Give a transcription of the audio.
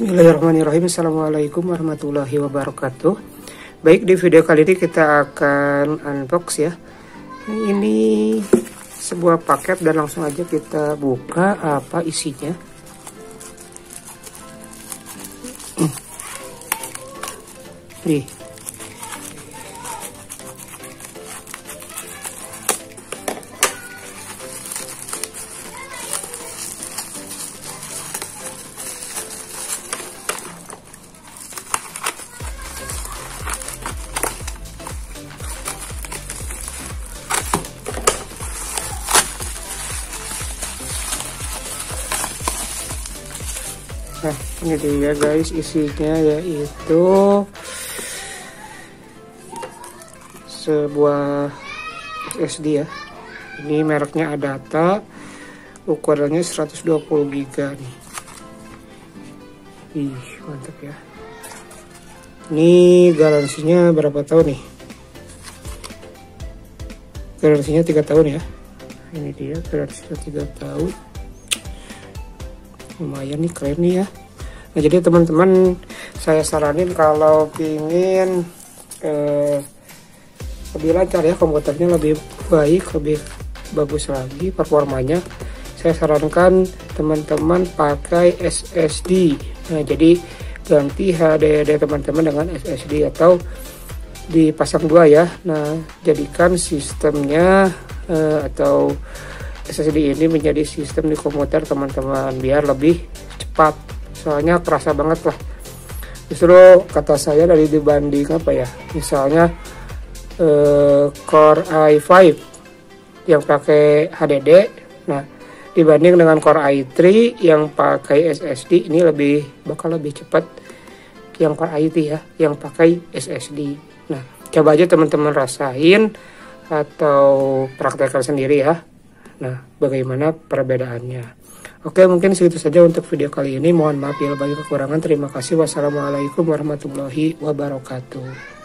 Bismillahirrahmanirrahim. Assalamualaikum warahmatullahi wabarakatuh. Baik di video kali ini kita akan unbox ya. Ini sebuah paket dan langsung aja kita buka apa isinya. Nih Nah ini dia guys isinya yaitu sebuah SSD ya. Ini mereknya Adata ukurannya 120 GB nih. Ih mantap ya. Ini garansinya berapa tahun nih? Garansinya tiga tahun ya. Ini dia garansinya tiga tahun lumayan nih keren nih ya. Nah jadi teman-teman saya saranin kalau pingin eh, lebih lancar ya komputernya lebih baik lebih bagus lagi performanya saya sarankan teman-teman pakai SSD nah jadi ganti HDD teman-teman dengan SSD atau dipasang dua ya. Nah jadikan sistemnya eh, atau SSD ini menjadi sistem di komputer teman-teman biar lebih cepat. Soalnya terasa banget lah. Justru kata saya dari dibanding apa ya? Misalnya eh, Core i5 yang pakai HDD nah dibanding dengan Core i3 yang pakai SSD ini lebih bakal lebih cepat yang Core i3 ya yang pakai SSD nah coba aja teman-teman rasain atau praktekkan sendiri ya Nah, bagaimana perbedaannya? Oke, mungkin segitu saja untuk video kali ini. Mohon maaf ya bagi kekurangan. Terima kasih. Wassalamualaikum warahmatullahi wabarakatuh.